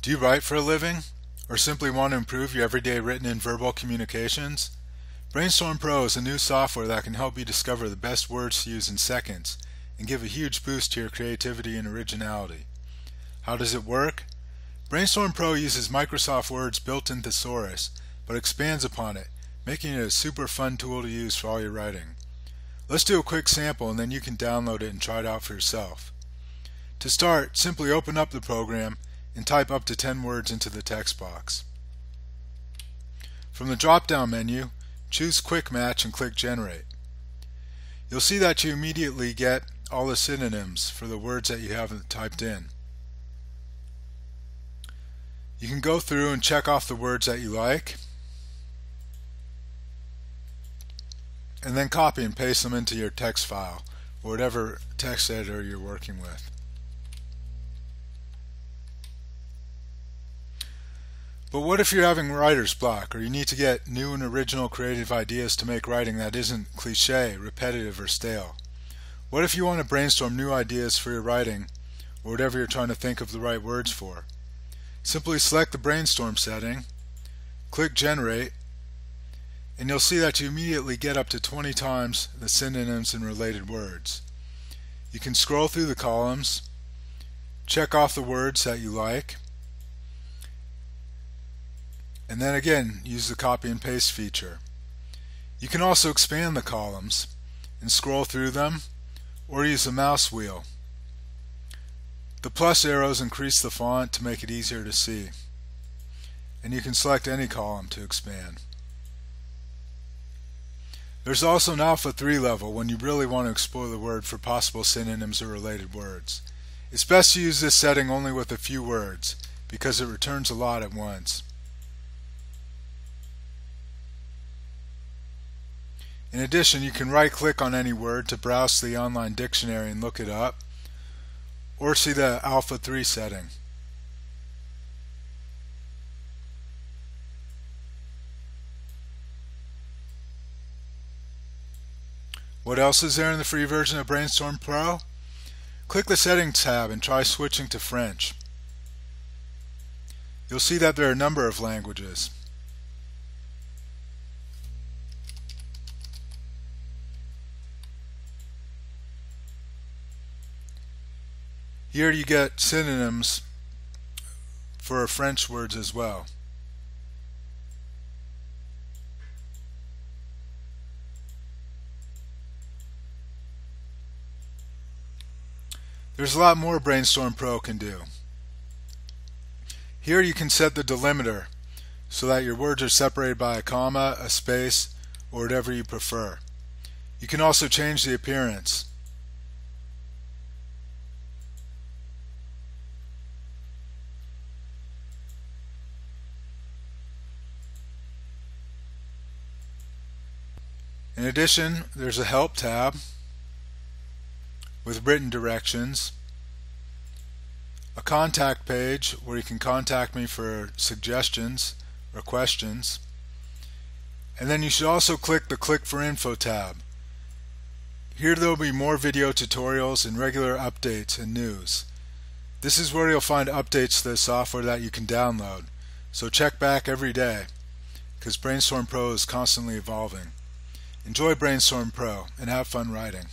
Do you write for a living? Or simply want to improve your everyday written and verbal communications? Brainstorm Pro is a new software that can help you discover the best words to use in seconds and give a huge boost to your creativity and originality. How does it work? Brainstorm Pro uses Microsoft Word's built-in thesaurus, but expands upon it, making it a super fun tool to use for all your writing. Let's do a quick sample and then you can download it and try it out for yourself. To start, simply open up the program and type up to 10 words into the text box. From the drop-down menu, choose Quick Match and click Generate. You'll see that you immediately get all the synonyms for the words that you haven't typed in. You can go through and check off the words that you like and then copy and paste them into your text file or whatever text editor you're working with. But what if you're having writer's block or you need to get new and original creative ideas to make writing that isn't cliche, repetitive, or stale? What if you want to brainstorm new ideas for your writing or whatever you're trying to think of the right words for? Simply select the brainstorm setting, click generate, and you'll see that you immediately get up to 20 times the synonyms and related words. You can scroll through the columns, check off the words that you like, and then again use the copy and paste feature. You can also expand the columns and scroll through them or use the mouse wheel. The plus arrows increase the font to make it easier to see. And you can select any column to expand. There's also an Alpha 3 level when you really want to explore the word for possible synonyms or related words. It's best to use this setting only with a few words because it returns a lot at once. In addition, you can right click on any word to browse the online dictionary and look it up, or see the Alpha 3 setting. What else is there in the free version of Brainstorm Pro? Click the Settings tab and try switching to French. You'll see that there are a number of languages. Here you get synonyms for French words as well. There's a lot more Brainstorm Pro can do. Here you can set the delimiter so that your words are separated by a comma, a space, or whatever you prefer. You can also change the appearance. In addition, there's a Help tab with written directions, a contact page where you can contact me for suggestions or questions, and then you should also click the Click for Info tab. Here there will be more video tutorials and regular updates and news. This is where you'll find updates to the software that you can download, so check back every day because Brainstorm Pro is constantly evolving. Enjoy Brainstorm Pro and have fun writing.